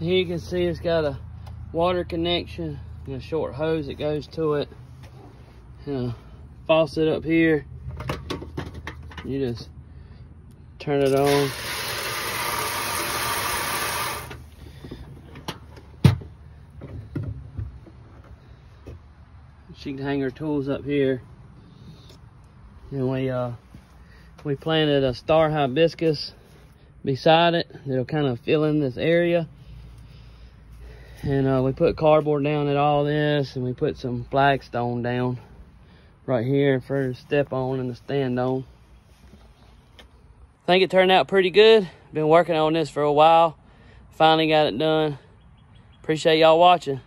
Here you can see it's got a water connection and a short hose that goes to it. And a faucet up here. You just turn it on. She can hang her tools up here. And we uh we planted a star hibiscus beside it that'll kind of fill in this area. And uh, we put cardboard down at all this and we put some flagstone down right here for to step on and to stand on. I think it turned out pretty good. Been working on this for a while. Finally got it done. Appreciate y'all watching.